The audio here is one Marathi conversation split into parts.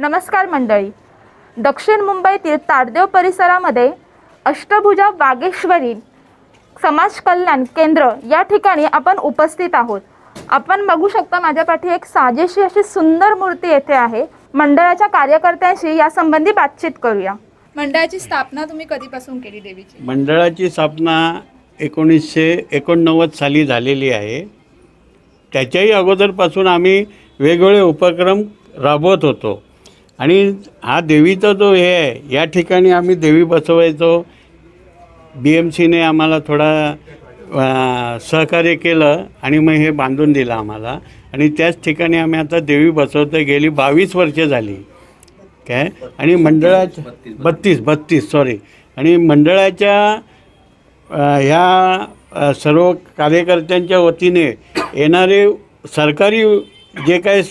नमस्कार मंडळी. दक्षिण मुंबईतील ताडदेव परिसरामध्ये अष्टभुजा वागेश्वरी समाज कल्याण केंद्र या ठिकाणी आपण उपस्थित आहोत. आपण बघू शकता माझ्या पाठी एक साजेशी अशी सुंदर मूर्ती येथे आहे. मंडळाच्या कार्यकर्त्यांशी यासंबंधी बातचीत करूया. मंडळाची स्थापना तुम्ही कधीपासून केली देवीची? मंडळाची स्थापना एकोणीसशे एकोणनव्वद साली झालेली आहे. त्याच्याही अगोदरपासून आम्ही वेगवेगळे उपक्रम राबवत होतो. आणि हा देवीचा जो हे आहे या ठिकाणी आम्ही देवी बसवायचो. बी एम सीने आम्हाला थोडा सहकार्य केलं आणि मग हे बांधून दिलं आम्हाला. आणि त्याच ठिकाणी आम्ही आता देवी बसवतो गेली बावीस वर्षे झाली. काय? आणि मंडळाच्या बत्तीस बत्तीस सॉरी आणि मंडळाच्या ह्या सर्व कार्यकर्त्यांच्या वतीने येणारे सरकारी जे काही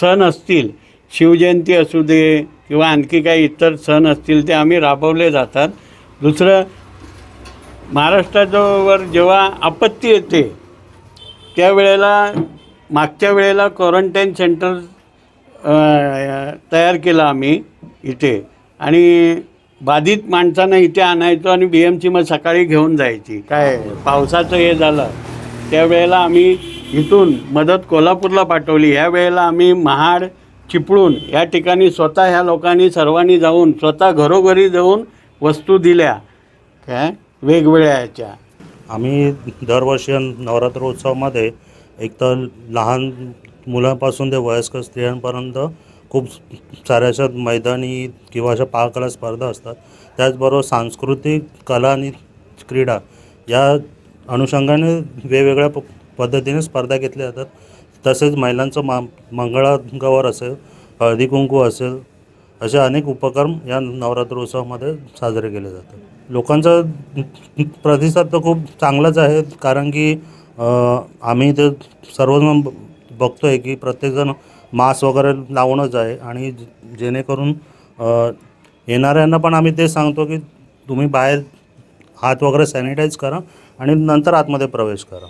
सण असतील शिवजयंती असू दे किंवा आणखी काही इतर सण असतील ते आम्ही राबवले जातात. दुसरं महाराष्ट्राजवळ जेव्हा आपत्ती येते त्यावेळेला मागच्या वेळेला क्वारंटाईन सेंटर तयार केलं आम्ही इथे. आणि बाधित माणसांना इथे आणायचो आणि बी एम सी मग सकाळी घेऊन जायची. काय पावसाचं हे झालं. त्यावेळेला आम्ही इथून मदत कोल्हापूरला पाठवली. ह्या वेळेला आम्ही महाड चिपळूण. या ठिकाणी स्वतः ह्या लोकांनी सर्वांनी जाऊन स्वतः घरोघरी जाऊन वस्तू दिल्या. काय? वेगवेगळ्या याच्या आम्ही दरवर्षी नवरात्र उत्सवामध्ये एक तर लहान मुलांपासून ते वयस्कर स्त्रियांपर्यंत खूप साऱ्या अशा मैदानी किंवा अशा पाककला स्पर्धा असतात. त्याचबरोबर सांस्कृतिक कला आणि क्रीडा या अनुषंगाने वेगवेगळ्या प पद्धतीने स्पर्धा घेतल्या जातात. तसेच महिलांचं मा मंगळागौर असेल हळदी कुंकू असेल असे अनेक उपक्रम या नवरात्र उत्सवामध्ये साजरे केले जातात. लोकांचा प्रतिसाद तर खूप चांगलाच आहे कारण की आम्ही ते सर्वजण बघतो आहे की प्रत्येकजण मास्क वगैरे लावूनच आहे आणि जे- जेणेकरून येणाऱ्यांना पण आम्ही ते सांगतो की तुम्ही बाहेर हात वगैरे सॅनिटाईज करा आणि नंतर आतमध्ये प्रवेश करा.